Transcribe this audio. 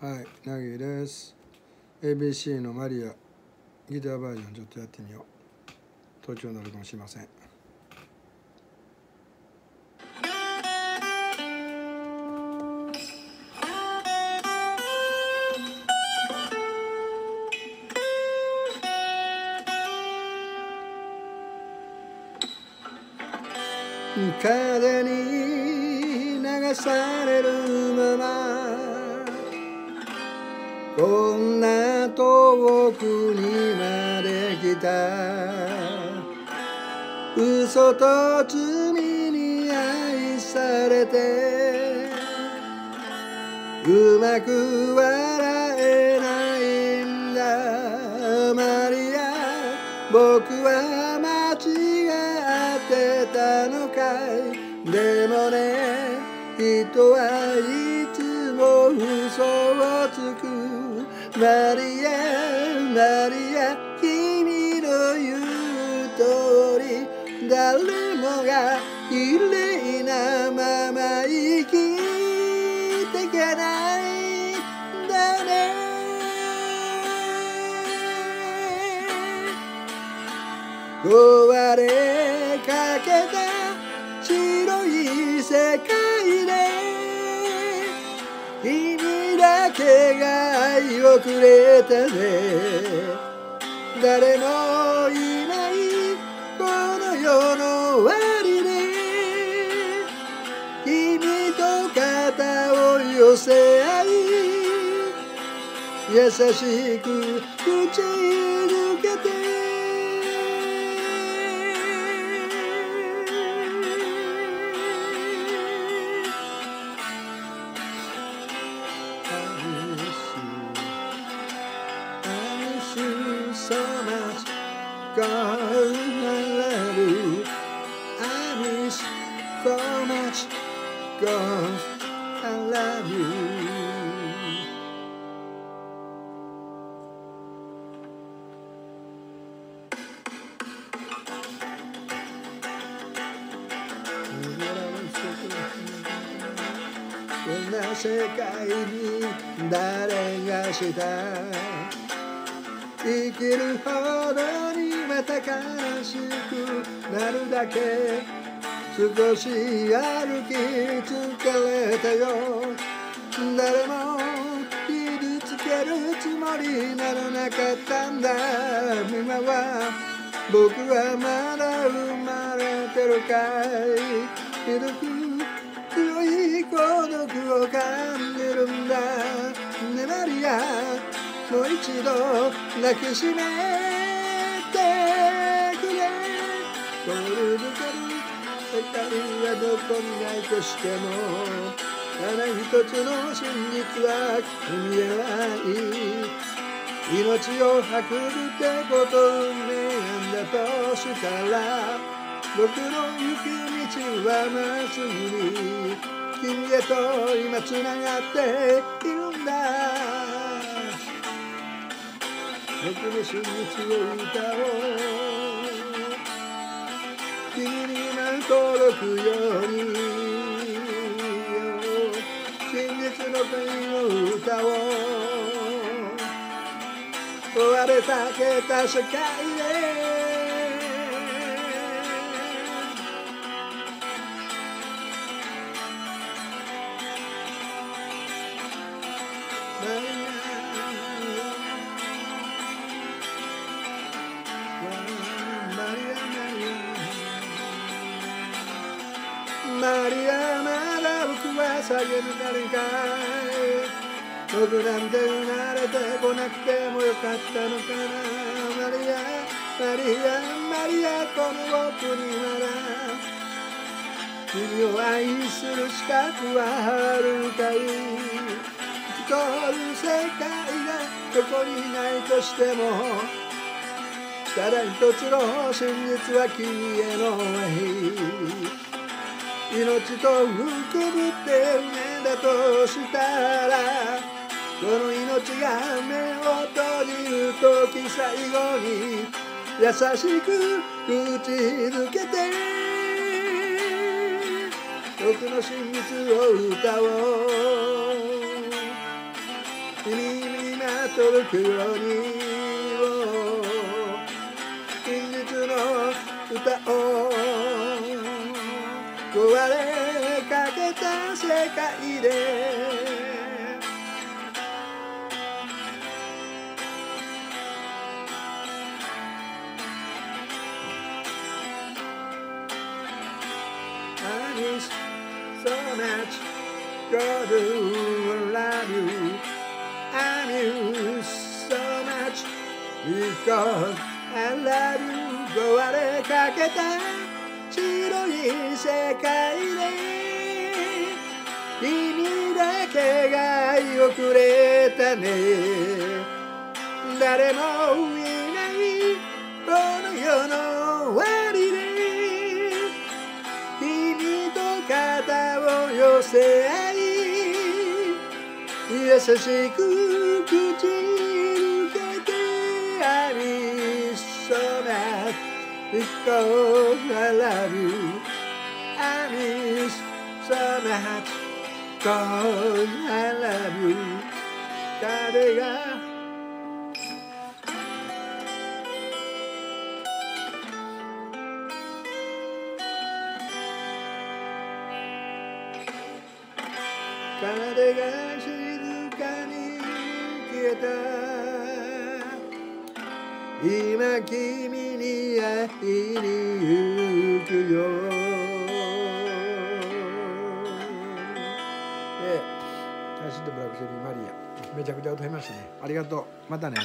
はい、なぎです。ABC のマリア、ギターバージョンちょっとやってみよう。途中になるかもしれません。風に流されるままこんな遠くにまで来た。嘘と罪に愛されてうまく笑僕は間違ってたのかい？でもね人はいつも嘘をつく。マリアマリア君の言う通り誰もが綺麗なまま生き壊れかけた白い世界で君だけが愛をくれたね。誰もいないこの世の終わりで君と肩を寄せ合い優しく口 much, so much, God I love you. こんな世界に誰がした？生きるほどにまた悲しくなるだけ。少し歩き疲れたよ。誰も傷つけるつもりならなかったんだ。今は僕はまだ生まれてるかい。ひどく強い孤独を感じるんだ。ねマリアもう一度抱きしめ世界はどこにないとしてもただ一つの真実は君ではい命を運ぶってこと運命なんだとしたら僕の行く道はまっすぐに君へと今つながっているんだ。僕の真実を歌おう。君に届くように真実の国の歌を壊れかけた世界でマリアまだ僕は叫ぶ誰かい僕なんて生まれてこなくてもよかったのかなマリアマリアマリアこの僕になら君を愛する資格はあるかいこういう世界がどこにいないとしてもただ一つの真実は君への愛命と福ぶって目だとしたらこの命が目を閉じる時最後に優しく口づけて僕の真実を歌おう君にまとよ黒にた世界で「miss so much God will love you I miss so much because I love you 壊れかけた白い世界で君だけが愛をくれたね。誰もいないこの世の終わりで。君と肩を寄せ合い。優しく口づけて。I miss so much because I love you I miss so much because I love you. 誰が風が静かに消えた今君に会いに行くよええ、タイシッドブラックセリーマリア。めちゃくちゃ歌いましたね。ありがとう。またね。